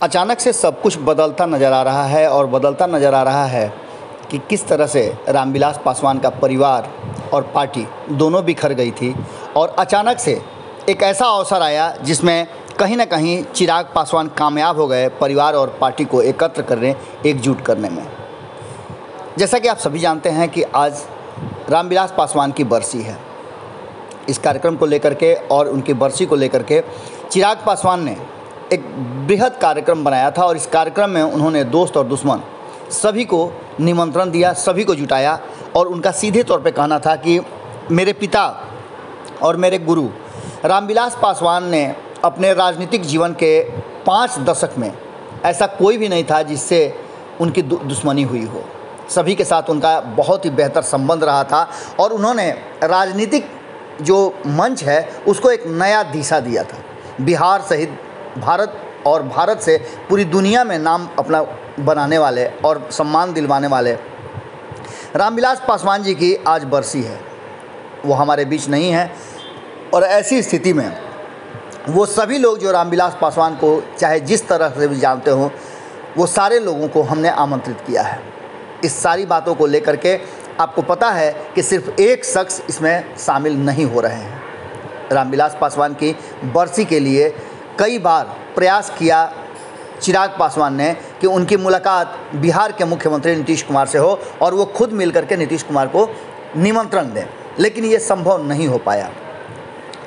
अचानक से सब कुछ बदलता नज़र आ रहा है और बदलता नज़र आ रहा है कि किस तरह से रामविलास पासवान का परिवार और पार्टी दोनों बिखर गई थी और अचानक से एक ऐसा अवसर आया जिसमें कहीं ना कहीं चिराग पासवान कामयाब हो गए परिवार और पार्टी को एकत्र करने, एकजुट करने में। जैसा कि आप सभी जानते हैं कि आज रामविलास पासवान की बरसी है। इस कार्यक्रम को लेकर के और उनकी बरसी को लेकर के चिराग पासवान ने एक बृहद कार्यक्रम बनाया था और इस कार्यक्रम में उन्होंने दोस्त और दुश्मन सभी को निमंत्रण दिया, सभी को जुटाया और उनका सीधे तौर पे कहना था कि मेरे पिता और मेरे गुरु रामविलास पासवान ने अपने राजनीतिक जीवन के पाँच दशक में ऐसा कोई भी नहीं था जिससे उनकी दुश्मनी हुई हो। सभी के साथ उनका बहुत ही बेहतर संबंध रहा था और उन्होंने राजनीतिक जो मंच है उसको एक नया दिशा दिया था। बिहार सहित भारत और भारत से पूरी दुनिया में नाम अपना बनाने वाले और सम्मान दिलवाने वाले रामविलास पासवान जी की आज बरसी है। वो हमारे बीच नहीं है और ऐसी स्थिति में वो सभी लोग जो रामविलास पासवान को चाहे जिस तरह से भी जानते हों, वो सारे लोगों को हमने आमंत्रित किया है। इस सारी बातों को लेकर के आपको पता है कि सिर्फ़ एक शख्स इसमें शामिल नहीं हो रहे हैं। रामविलास पासवान की बरसी के लिए कई बार प्रयास किया चिराग पासवान ने कि उनकी मुलाकात बिहार के मुख्यमंत्री नीतीश कुमार से हो और वो खुद मिल करके नीतीश कुमार को निमंत्रण दें। लेकिन ये संभव नहीं हो पाया।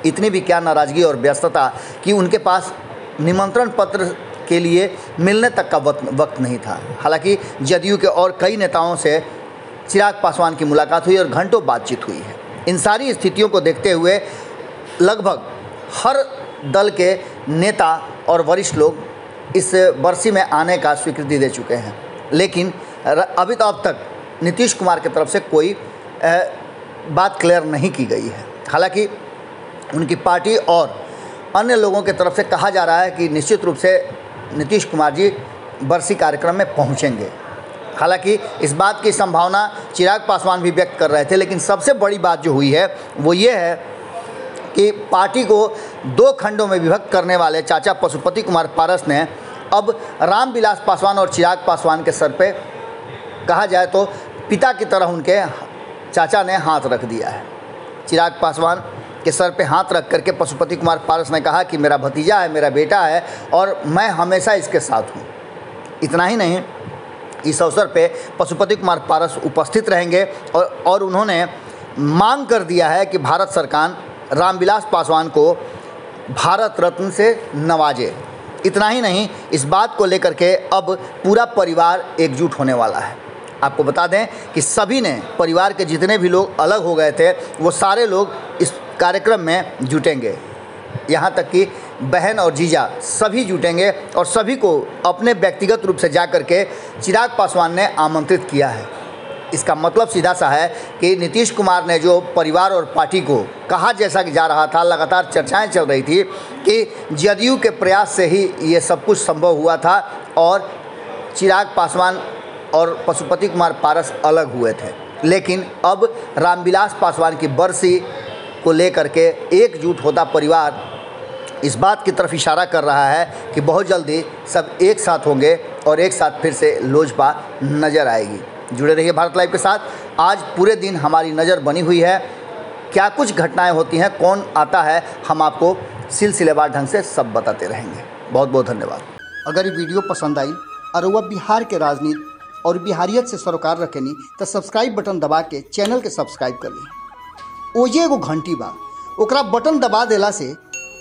इतनी भी क्या नाराज़गी और व्यस्तता कि उनके पास निमंत्रण पत्र के लिए मिलने तक का वक्त नहीं था। हालाँकि जदयू के और कई नेताओं से चिराग पासवान की मुलाकात हुई और घंटों बातचीत हुई है। इन सारी स्थितियों को देखते हुए लगभग हर दल के नेता और वरिष्ठ लोग इस बरसी में आने का स्वीकृति दे चुके हैं। लेकिन अभी तो अब तक नीतीश कुमार की तरफ़ से कोई बात क्लियर नहीं की गई है। हालाँकि उनकी पार्टी और अन्य लोगों की तरफ़ से कहा जा रहा है कि निश्चित रूप से नीतीश कुमार जी बरसी कार्यक्रम में पहुँचेंगे। हालाँकि इस बात की संभावना चिराग पासवान भी व्यक्त कर रहे थे, लेकिन सबसे बड़ी बात जो हुई है, वो ये है कि पार्टी को दो खंडों में विभक्त करने वाले चाचा पशुपति कुमार पारस ने अब रामविलास पासवान और चिराग पासवान के सर पे कहा जाए तो पिता की तरह उनके चाचा ने हाथ रख दिया है। चिराग पासवान के सर पे हाथ रख करके पशुपति कुमार पारस ने कहा कि मेरा भतीजा है, मेरा बेटा है और मैं हमेशा इसके साथ हूँ। इतना ही नहीं, इस अवसर पे पशुपति कुमार पारस उपस्थित रहेंगे और और उन्होंने मांग कर दिया है कि भारत सरकार रामविलास पासवान को भारत रत्न से नवाजे। इतना ही नहीं, इस बात को लेकर के अब पूरा परिवार एकजुट होने वाला है। आपको बता दें कि सभी ने, परिवार के जितने भी लोग अलग हो गए थे, वो सारे लोग इस कार्यक्रम में जुटेंगे। यहाँ तक कि बहन और जीजा सभी जुटेंगे और सभी को अपने व्यक्तिगत रूप से जा कर के चिराग पासवान ने आमंत्रित किया है। इसका मतलब सीधा सा है कि नीतीश कुमार ने जो परिवार और पार्टी को कहा जैसा कि जा रहा था, लगातार चर्चाएँ चल रही थी कि जदयू के प्रयास से ही ये सब कुछ संभव हुआ था और चिराग पासवान और पशुपति कुमार पारस अलग हुए थे। लेकिन अब रामविलास पासवान की बरसी को लेकर के एकजुट होता परिवार इस बात की तरफ़ इशारा कर रहा है कि बहुत जल्दी सब एक साथ होंगे और एक साथ फिर से लोजपा नज़र आएगी। जुड़े रहिए भारत लाइव के साथ। आज पूरे दिन हमारी नज़र बनी हुई है, क्या कुछ घटनाएँ होती हैं, कौन आता है, हम आपको सिलसिलेवार ढंग से सब बताते रहेंगे। बहुत बहुत धन्यवाद। अगर ये वीडियो पसंद आई और वह बिहार के राजनीति और बिहारियत से सरोकार रखेनी तो सब्सक्राइब बटन दबा के चैनल के सब्सक्राइब कर ली। ओजे एगो घंटी बा, ओकरा बटन दबा देला से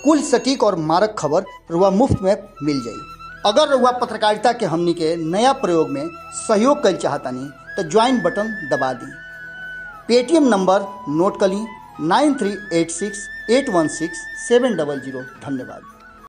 कुल सटीक और मारक खबर रुआ मुफ़्त में मिल जाई। अगर रुआ पत्रकारिता के हमनी के नया प्रयोग में सहयोग कर चाहतनी तो ज्वाइन बटन दबा दी। पेटीएम नंबर नोट कर ली nine three eight six eight one six seven double zero. धन्यवाद।